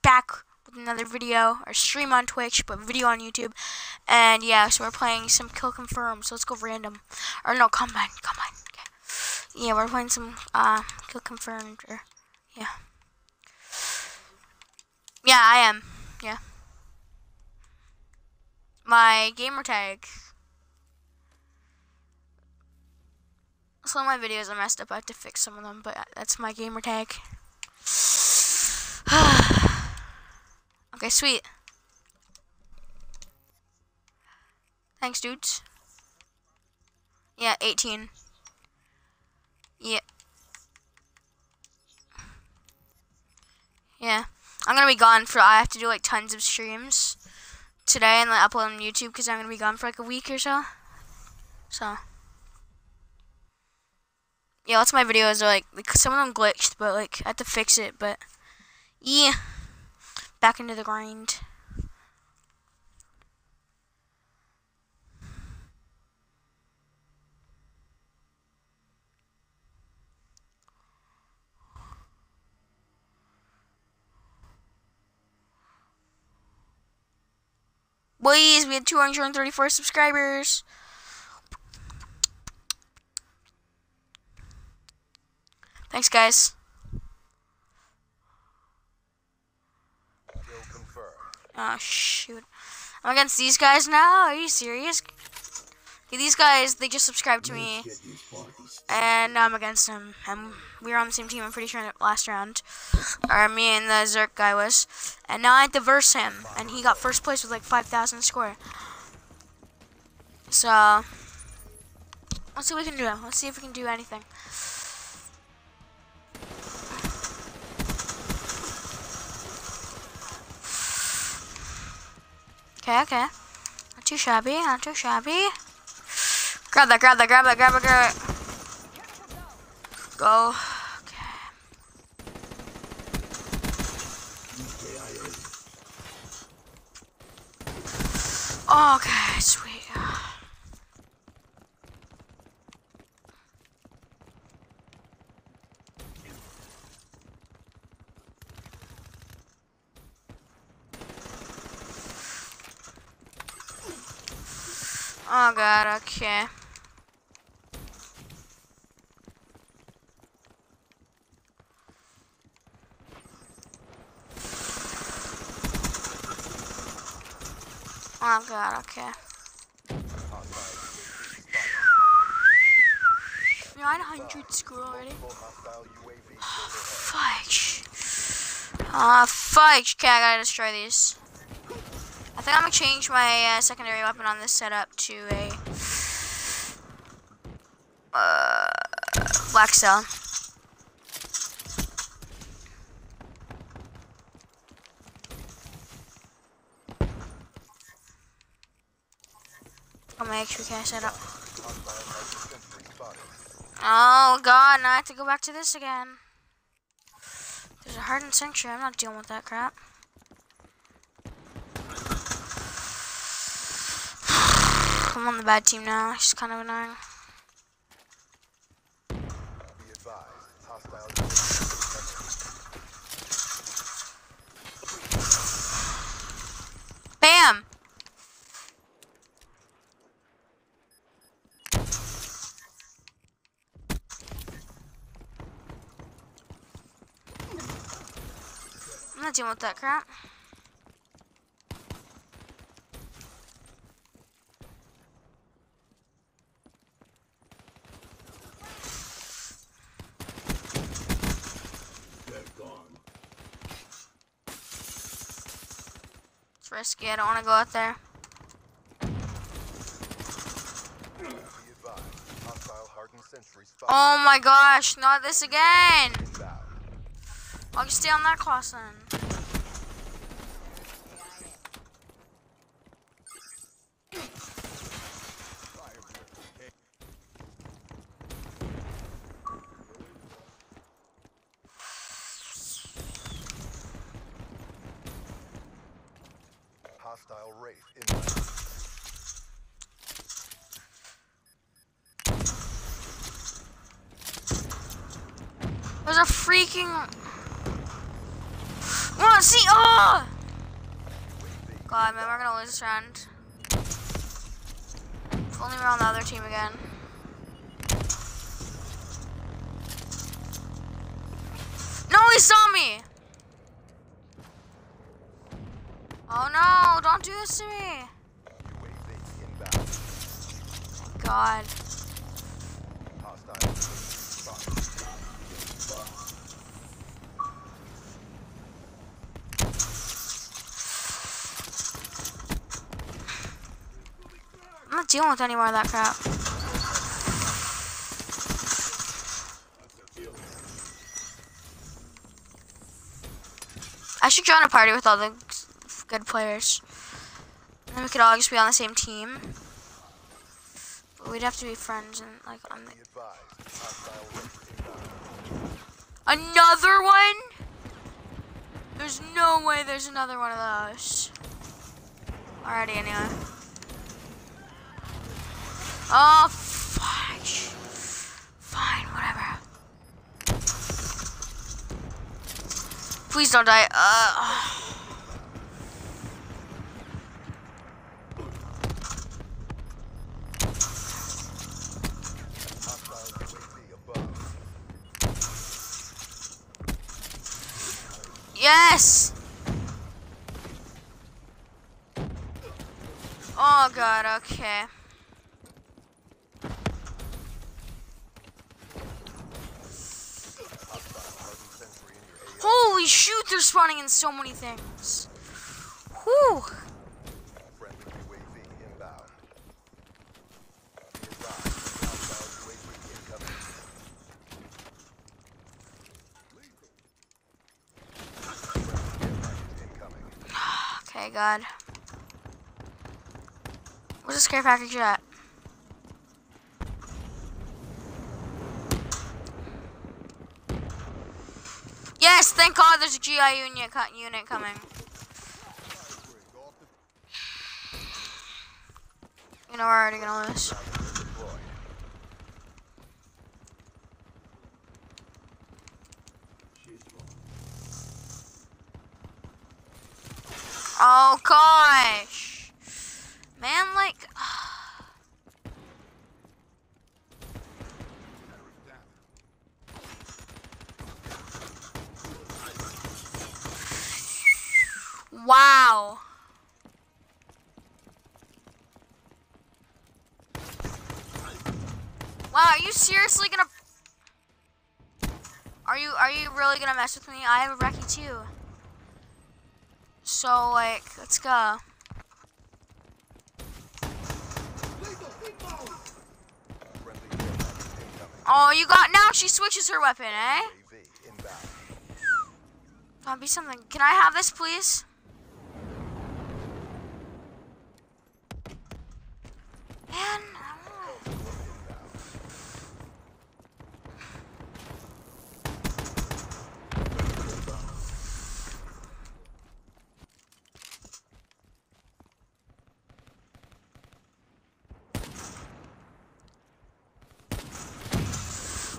Back with another video or stream on Twitch, but video on YouTube. And yeah, so we're playing some Kill Confirm. So let's go random, or no, combine, combine. Okay. Yeah, we're playing some uh Kill Confirmed. Or yeah, yeah, I am. Yeah. My gamer tag. Some of my videos are messed up. I have to fix some of them, but that's my gamer tag. okay, sweet. Thanks, dudes. Yeah, 18. Yeah. Yeah. I'm gonna be gone for, I have to do like tons of streams today and then upload on YouTube because I'm gonna be gone for like a week or so. So. Yeah, lots of my videos are like, like some of them glitched, but like I had to fix it. But yeah, back into the grind. Boys, we had 234 subscribers. Thanks, guys. Oh, shoot. I'm against these guys now? Are you serious? These guys, they just subscribed to me. And now I'm against them. And we were on the same team, I'm pretty sure, in the last round. Or me and the Zerk guy was. And now I have to verse him. And he got first place with like 5,000 score. So, let's see what we can do. Let's see if we can do anything. Okay, okay. Not too shabby, not too shabby. Grab that, grab that, grab that, grab it, grab it. Go. Okay. Okay, sweet. Oh god, okay. Oh god, okay. 900 screw already. Oh, fudge. Ah, uh, fudge. Okay, I gotta destroy these. Think I'm gonna change my uh, secondary weapon on this setup to a uh, black cell. Sure I set up. Oh god, now I have to go back to this again. There's a hardened sanctuary, I'm not dealing with that crap. I'm on the bad team now. It's kind of annoying. Bam! I'm not dealing with that crap. Risky. I don't want to go out there. Oh my gosh, not this again. I'll just stay on that class then. God, man, we're gonna lose this round. If only we're on the other team again. No, he saw me! Oh no, don't do this to me! Oh, God. I'm not dealing with any more of that crap. I should join a party with all the good players. And then we could all just be on the same team. But we'd have to be friends and like on the Another one? There's no way there's another one of those. Alrighty anyway. Oh, fudge. Fine, whatever. Please don't die. Uh. Yes! Oh god, okay. Shoot, they're spawning in so many things. Whew. Okay, God. Where's the care package at? Yes, thank God there's a GI unit, unit coming. You know, we're already gonna lose. Oh gosh. Man, like. Wow. Wow, are you seriously gonna Are you are you really gonna mess with me? I have a Reki too. So like, let's go. Oh, you got now she switches her weapon, eh? Gotta be something. Can I have this, please? Man,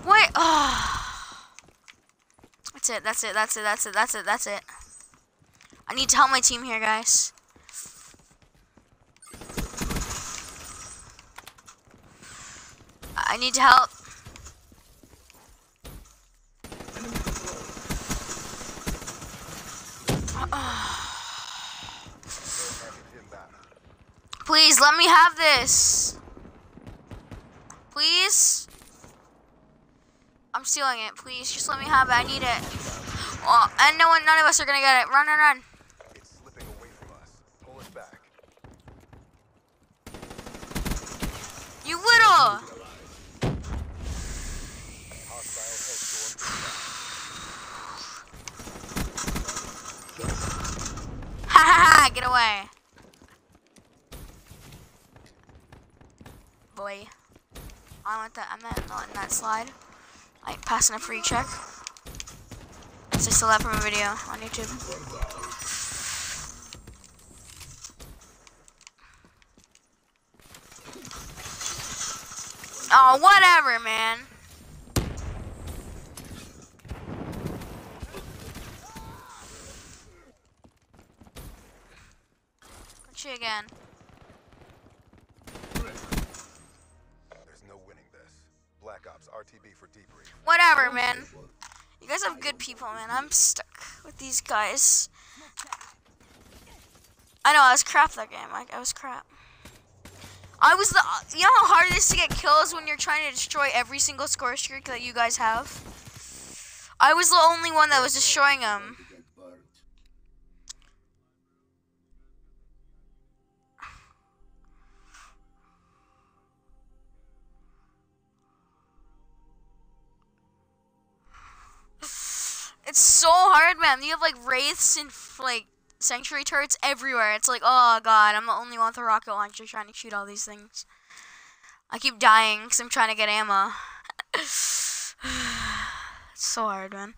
Wait, oh. That's it, that's it, that's it, that's it, that's it, that's it. I need to help my team here, guys. I need to help. Please, let me have this. Please? I'm stealing it. Please, just let me have it. I need it. Oh, and no one, none of us are gonna get it. Run, run, run. It's slipping away from us. Pull it back. You little. Ha ha ha! Get away. Boy. I want that. I'm not, not in that slide. Like passing a free check minutes I still have from a video on YouTube. Oh, whatever, man. Let's again. There's no winning this. Black Ops RTB for debrief. Whatever, man. You guys have good people, man. I'm stuck with these guys. I know, I was crap that game. Like, I was crap. I was the. You know how hard it is to get kills when you're trying to destroy every single score streak that you guys have? I was the only one that was destroying them. Hard, man. You have like wraiths and like sanctuary turrets everywhere. It's like, oh god, I'm the only one with a rocket launcher trying to shoot all these things. I keep dying because I'm trying to get ammo. it's so hard, man.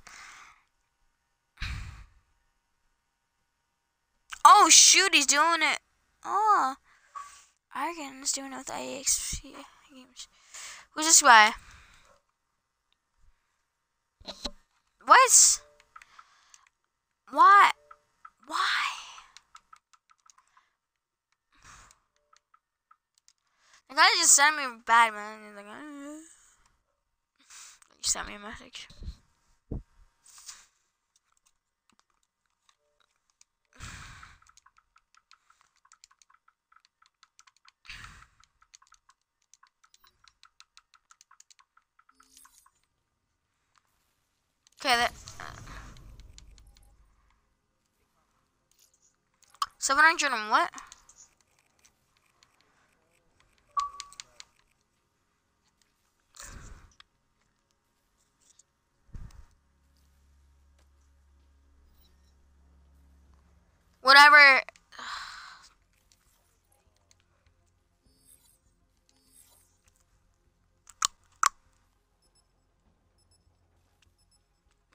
Oh shoot, he's doing it. Oh, Argon's doing it with IEXP games. Who's this guy? What? Why? Why? The guy just sent me bad, man. He's like, oh, eh. you sent me a message. Okay, that, 700 and what? Whatever.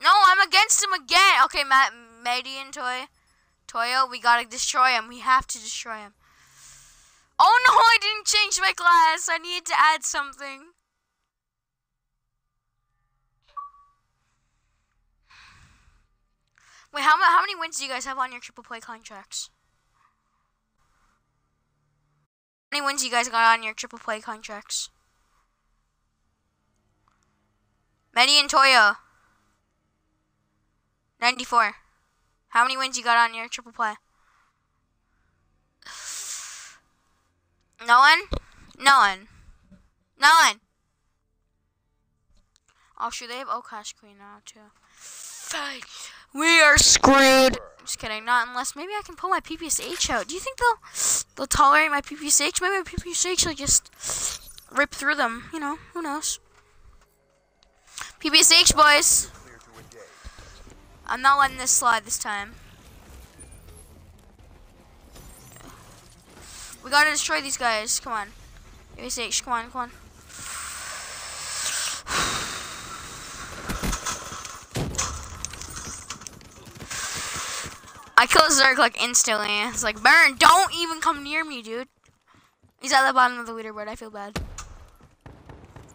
no, I'm against him again. Okay, Matt, Median Toy. Toyo, we gotta destroy him. We have to destroy him. Oh no, I didn't change my class. I need to add something. Wait, how, how many wins do you guys have on your triple play contracts? How many wins you guys got on your triple play contracts? Medi and Toyo. 94. How many wins you got on your triple play? No one? No one. No one. Oh, shoot, they have Clash Queen now, too. We are screwed. Just kidding. Not unless maybe I can pull my PPSH out. Do you think they'll they'll tolerate my PPSH? Maybe my PPSH will just rip through them. You know, who knows? PPSH, boys. I'm not letting this slide this time. We gotta destroy these guys. Come on. PPSH, come on, come on. I killed Zerk like instantly. It's like, Burn, don't even come near me, dude. He's at the bottom of the leaderboard. I feel bad.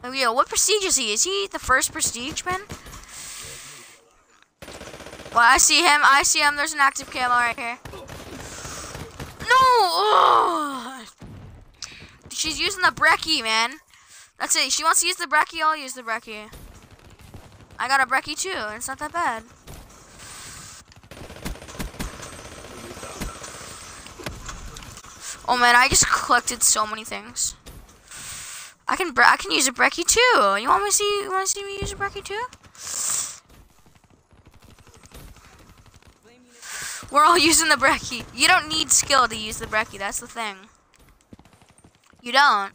Oh, yo, what prestige is he? Is he the first prestige, man? Well, I see him. I see him. There's an active camo right here. No! Ugh. She's using the Brecci, man. That's it. She wants to use the Brecci. I'll use the Brecci. I got a Brecci too. and It's not that bad. Oh man, I just collected so many things. I can I can use a Brecci too. You want me to see? You want to see me use a Brecci too? We're all using the Brecci. You don't need skill to use the Brecci. That's the thing. You don't.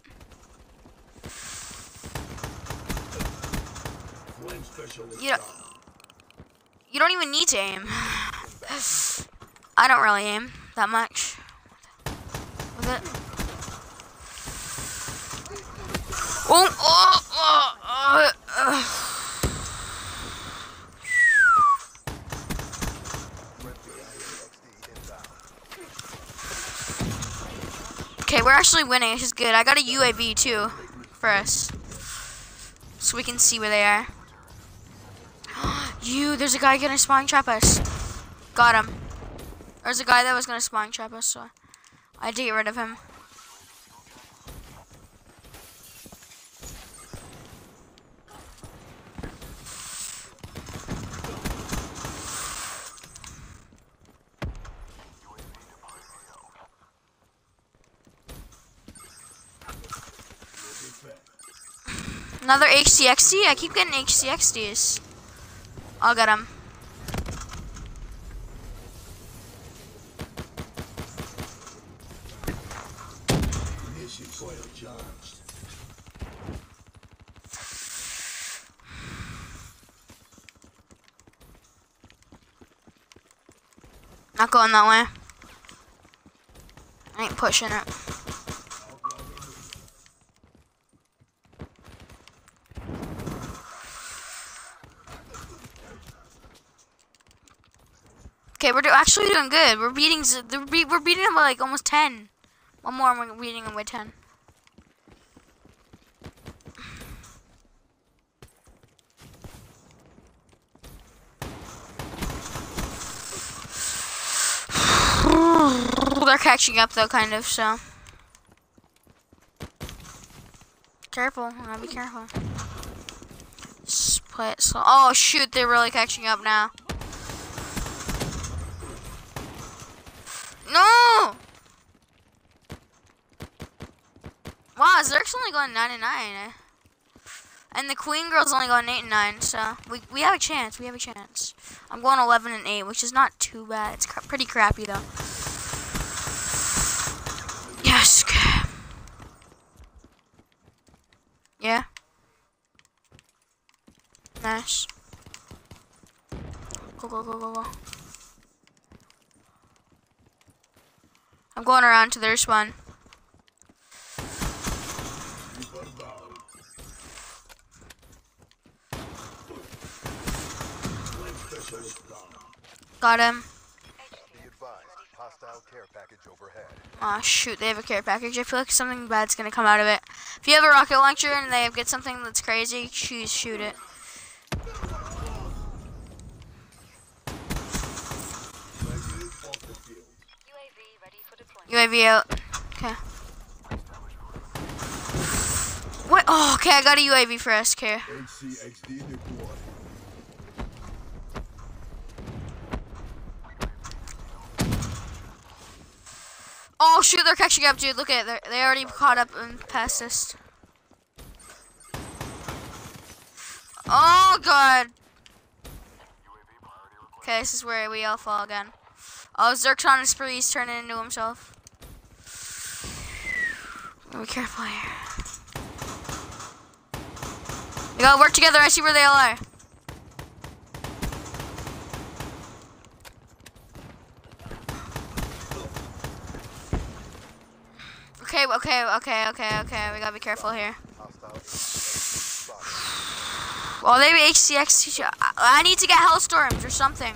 You don't. You don't even need to aim. I don't really aim that much. With it. Oh, oh, oh, oh, uh. Okay, we're actually winning, which is good. I got a UAV too for us. So we can see where they are. you, there's a guy gonna spawn trap us. Got him. There's a guy that was gonna spawn trap us, so I had to get rid of him. Another HCXD? I keep getting HCXDs. I'll get him. Not going that way. I ain't pushing it. Okay, we're do actually doing good. We're beating we're beating them by like almost ten. One more, and we're beating them by ten. They're catching up though, kind of. So careful. Gotta be careful. Just play it slow. Oh shoot! They're really catching up now. No! Zerk's only going 9 and 9. eh? And the Queen Girl's only going 8 and 9, so we, we have a chance. We have a chance. I'm going 11 and 8, which is not too bad. It's pretty crappy, though. Yes. Yeah. Nice. Go, go, go, go, go. I'm going around to their spawn. Got him. Be advised, hostile care package overhead. Aw, shoot, they have a care package. I feel like something bad's gonna come out of it. If you have a rocket launcher and they get something that's crazy, choose shoot it. UAV ready for deployment. UAV out. Okay. What? Oh, okay, I got a UAV for SK. HCXD deployed. Oh, shoot, they're catching up, dude. Look at it. They already caught up and passed us. Oh, God. Okay, this is where we all fall again. Oh, Zerkon is spree. He's turning into himself. Be careful here. We gotta work together. I see where they all are. Okay, okay, okay, okay, okay. We gotta be careful here. Well, maybe HCX. I- I need to get Hellstorms or something.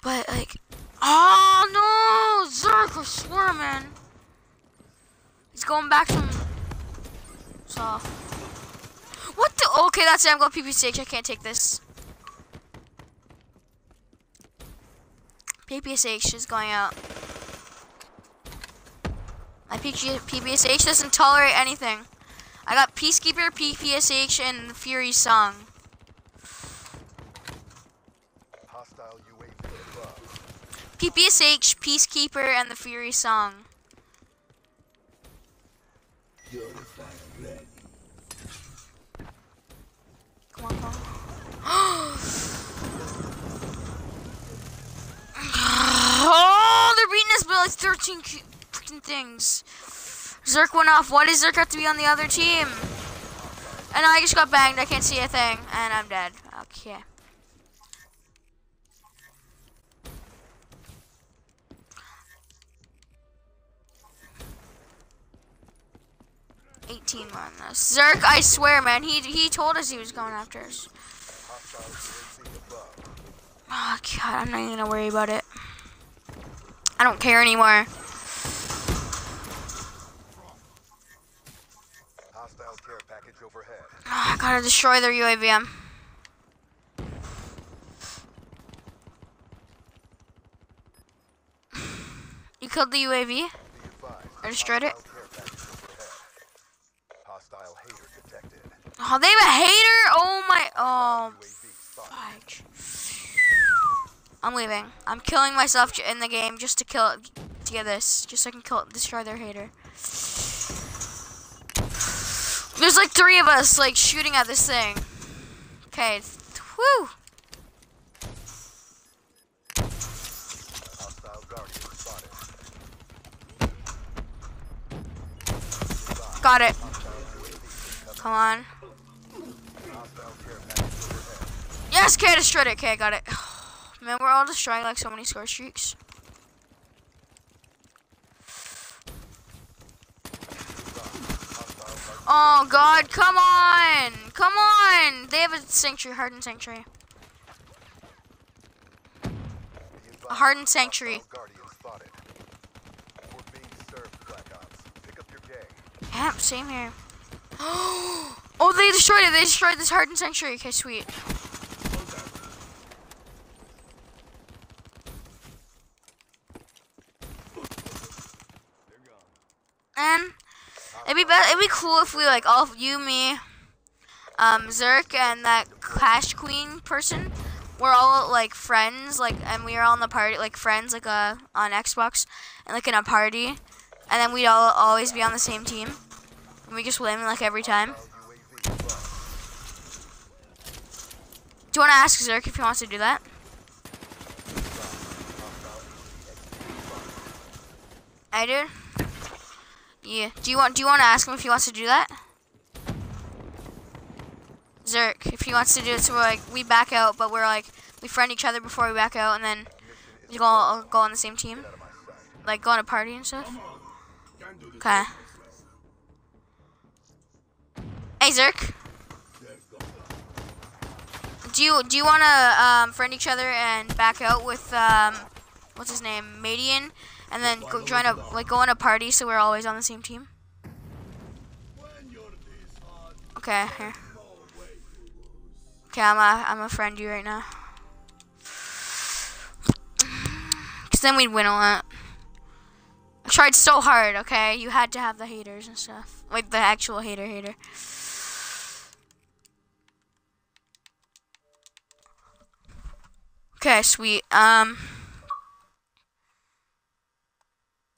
But like, oh no, Zerk was swarming. He's going back from. What the? Okay, that's it. I'm going PPSH. I can't take this. PPSH is going out. My PG PPSH doesn't tolerate anything. I got Peacekeeper, PPSH, and Fury Song. Hostile UAV. PPSH, Peacekeeper, and the Fury Song. Come on, come on. oh, they're beating us by like 13 cu- things. Zerk went off. Why does Zerk have to be on the other team? And I just got banged. I can't see a thing. And I'm dead. Okay. Eighteen on this. Zerk, I swear, man, he he told us he was going after us. Oh god, I'm not even gonna worry about it. I don't care anymore. Gotta destroy their UAVM. You killed the UAV. I destroyed it. Hostile care package overhead. Hostile hater detected. Oh, they have a hater. Oh my. Oh. I'm leaving. I'm killing myself in the game just to kill it, to get this, just so I can kill destroy their hater. There's like three of us like shooting at this thing. Okay. Spotted. Got it. Come on. Yes, okay, destroyed it. Okay, I got it. Man, we're all destroying like so many score streaks. Oh God! Come on! Come on! They have a sanctuary, hardened sanctuary. A hardened sanctuary. Hostile guardian spotted. We're being served, Black Ops. Pick up your game. Yeah, same here. oh, they destroyed it. They destroyed this hardened sanctuary. Okay, sweet. And it'd be better. It'd be cool if we like all you, me, um, Zerk, and that Clash Queen person. We're all like friends, like, and we are all in the party, like friends, like uh, on Xbox, and like in a party, and then we'd all always be on the same team. And we just win like every time. Do you want to ask Zerk if he wants to do that? I do. Yeah. Do you want? Do you want to ask him if he wants to do that? Zerk, if he wants to do it, so we're like we back out, but we're like we friend each other before we back out, and then we go all, go on the same team, like go on a party and stuff. Okay. Hey Zerk. Do you do you want to um, friend each other and back out with um, what's his name, Madian, and then go join a like go on a party so we're always on the same team? Okay, here. Okay, I'm a I'm a friend you right now. Cause then we'd win a lot. I tried so hard. Okay, you had to have the haters and stuff, like the actual hater hater. Okay, sweet. Um.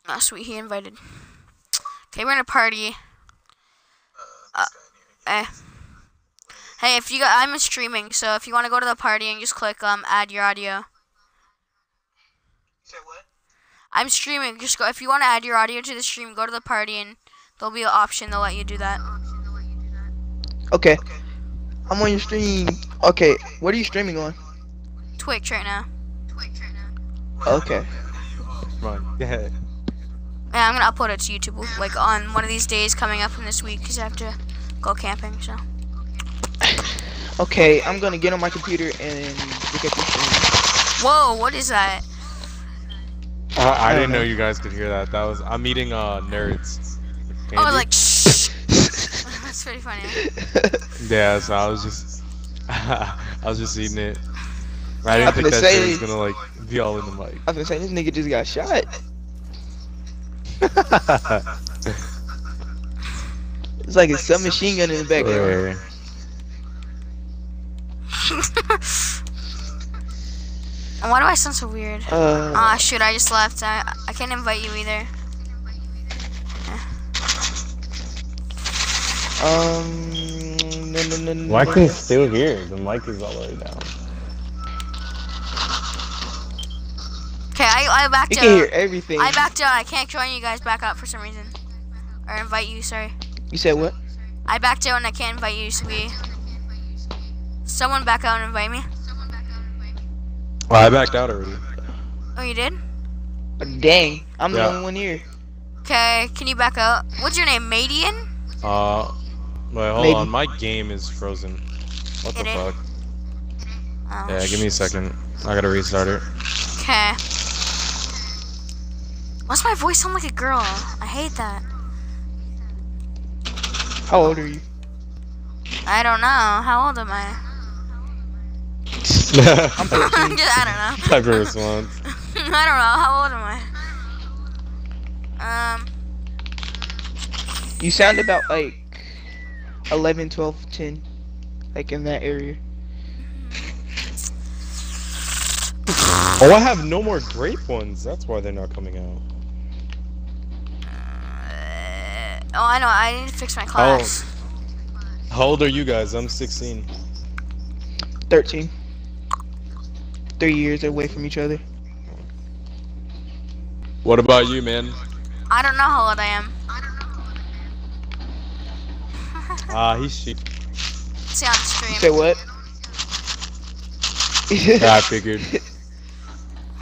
Oh, sweet. He invited. Okay, we're in a party. Uh, eh. Hey, if you got, I'm streaming, so if you want to go to the party and just click um add your audio. Say what? I'm streaming. Just go if you want to add your audio to the stream. Go to the party and there'll be an option. They'll let you do that. Okay. I'm on your stream. Okay, what are you streaming on? Twitch right now. Twitch right now. Okay. Run. Yeah. Yeah, I'm gonna upload it to YouTube like on one of these days coming up in this week because I have to go camping. So. Okay, I'm gonna get on my computer and look at your stream. Whoa! What is that? Uh, I don't didn't know know. you guys could hear that. That was I'm eating uh nerds. Oh, Candy. like shh. That's pretty funny. yeah. So I was just I was just eating it. I didn't I'm think gonna that shit say- was gonna like be all in the mic. I was gonna say this nigga just got shot. It's like a submachine gun in the background. Wait. And why do I sound so weird? Uh, Ah, shoot! I just left. I I can't invite you either. um, no, no, no, no. Mike is still here. The mic is all the way down. I I backed You out. can hear everything. I backed out. I can't join you guys back up for some reason, or invite you. Sorry. You said what? I backed out and I can't invite you. So we. Someone back out and invite me. Someone back out and invite me. Well, I backed out already. Oh, you did? Dang, I'm the only one here. Okay, can you back out? What's your name, Madian? Uh, wait, hold Maybe. on. My game is frozen. What the It is? fuck? Oh, Yeah, give me a second. I gotta restart it. Okay. Why's my voice sound like a girl? I hate that. How old are you? I don't know. How old am I? I'm 13. Just- I don't know. Type of response. I don't know. How old am I? Um, You sound about like 11, 12, 10. Like in that area. Oh, I have no more grape ones. That's why they're not coming out. Oh, I know. I need to fix my class. Oh. How old are you guys? I'm 16. 13. Three years away from each other. What about you, man? I don't know how old I am. Ah, he's sheep. See on stream. Say what? Yeah, I figured.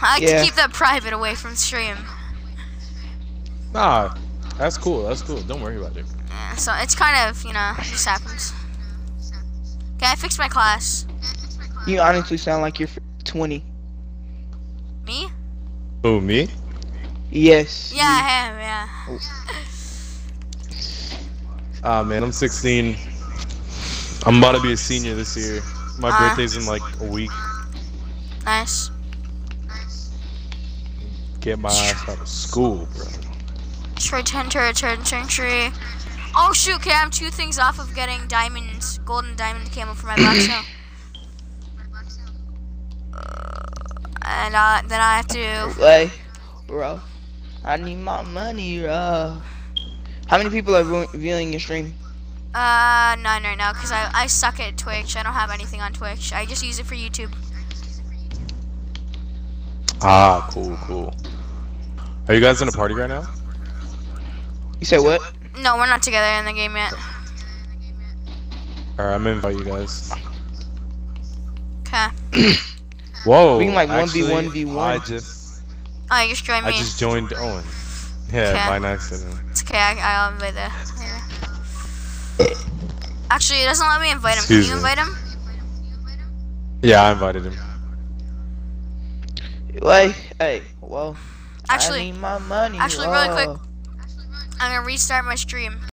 I like Yeah. to keep that private away from stream. Nah, that's cool. That's cool. Don't worry about it. Yeah, so it's kind of, you know, just happens. Okay, I fixed my class. you honestly sound like you're 20. Me? Who, me? Yes. Yeah, I am, yeah. Ah, man, I'm 16. I'm about to be a senior this year. My Ah. birthday's in like a week. Nice. Get my ass out of school, bro. Destroy 10 turret turret century. Oh shoot, okay, I'm two things off of getting diamonds, golden diamond camo for my black cell. Uh, and uh, then I have to. Hey, bro. I need my money, bro. How many people are ru- viewing your stream? Uh, none right now, because I, I suck at Twitch. I don't have anything on Twitch. I just use it for YouTube. Ah, cool, cool. Are you guys in a party right now? You said what? No, we're not together in the game yet. Alright, I'm gonna invite you guys. Okay. Whoa! We can, like, actually, 1v1v1. I just, Oh, you just joined I me. just joined Owen. Yeah, Okay. by an accident. It's okay, I, I'll invite the. Actually, it doesn't let me invite him. Excuse Can you me. invite him? Yeah, I invited him. Hey, hey, well. I Actually, need my money. actually, really quick. I'm gonna restart my stream.